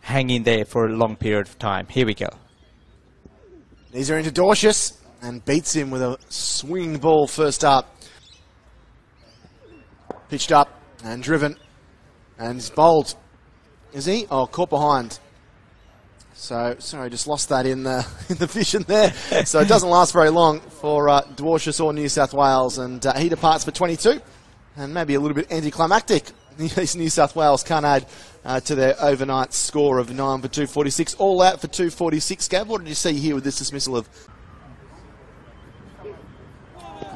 hang in there for a long period of time. Here we go. These are into Dwarshuis and beats him with a swinging ball first up. Pitched up and driven. And he's bowled. Is he? Oh, caught behind. So, sorry, just lost that in the, in the vision there. so it doesn't last very long for uh, Dwarshuis or New South Wales. And uh, he departs for 22 and maybe a little bit anticlimactic. New South Wales can't add uh, to their overnight score of 9 for 246. All out for 246. Gav, what did you see here with this dismissal of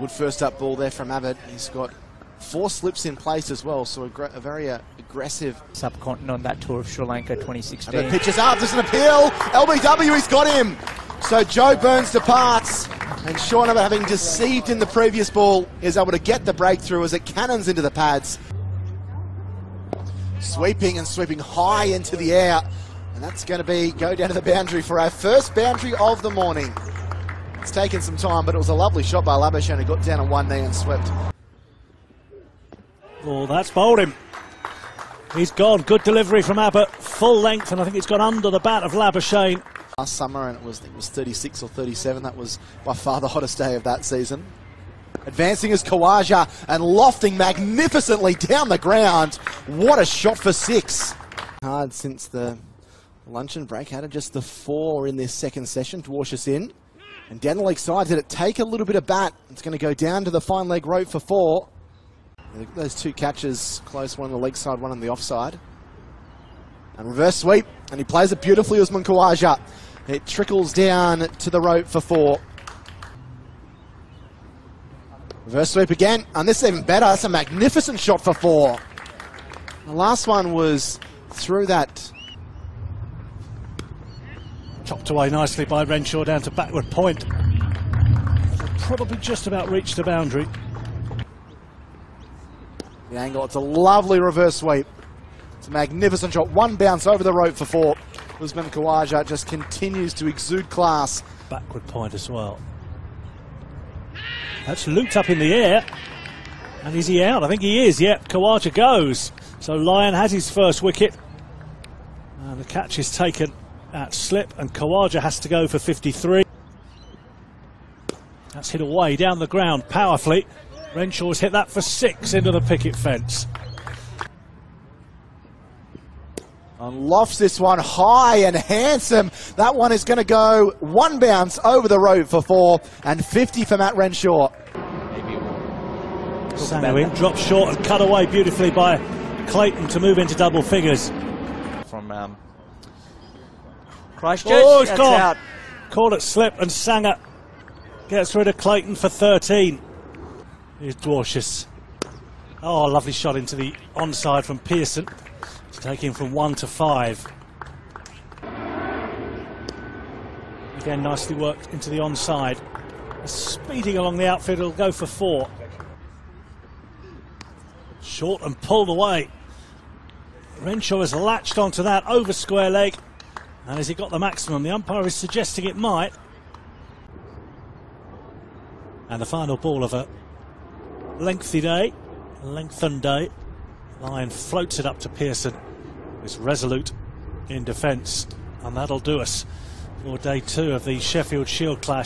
Good first up ball there from Abbott. He's got four slips in place as well, so a, a very uh, aggressive. Subcontinent on that tour of Sri Lanka 2016. Abbott pitches up, there's an appeal. LBW, he's got him. So Joe Burns departs, and Sean Abbott, having deceived in the previous ball, is able to get the breakthrough as it cannons into the pads. Sweeping and sweeping high into the air. And that's going to be go down to the boundary for our first boundary of the morning. It's taken some time, but it was a lovely shot by Labuschagne who got down on one knee and swept. Oh, that's bowled him. He's gone. Good delivery from Abbott. Full length, and I think it's gone under the bat of Labuschagne. Last summer, and it was, it was 36 or 37. That was by far the hottest day of that season. Advancing as Khawaja and lofting magnificently down the ground. What a shot for six. Hard since the luncheon break. Had just the four in this second session to wash us in. And down the leg side, did it take a little bit of bat? It's going to go down to the fine leg rope for four. Those two catches close, one on the leg side, one on the offside. And reverse sweep, and he plays it beautifully, Usman Khawaja. It trickles down to the rope for four. Reverse sweep again, and this is even better. That's a magnificent shot for four. The last one was through that Chopped away nicely by Renshaw down to backward point. Probably just about reached the boundary. The angle, it's a lovely reverse sweep. It's a magnificent shot. One bounce over the rope for four. Usman Khawaja just continues to exude class. Backward point as well. That's looped up in the air. And is he out? I think he is. Yep, Khawaja goes. So Lyon has his first wicket. And the catch is taken at slip, and Khawaja has to go for 53. That's hit away down the ground powerfully. Renshaw's hit that for six into the picket fence. And lofts this one high and handsome. That one is going to go one bounce over the rope for four and 50 for Matt Renshaw. Sangha dropped short and cut away beautifully by Clayton to move into double figures. From um, Christchurch. Oh, it's That's gone. out. Called it slip and Sangha gets rid of Clayton for 13. Here's Dwarshuis. Oh, lovely shot into the onside from Peirson take him from one to five. Again, nicely worked into the onside. Speeding along the outfield, it'll go for four. Short and pulled away. Renshaw has latched onto that over square leg. And has he got the maximum? The umpire is suggesting it might. And the final ball of a lengthy day, lengthened day. Lyon floats it up to Peirson, who's resolute in defence. And that'll do us for day two of the Sheffield Shield clash.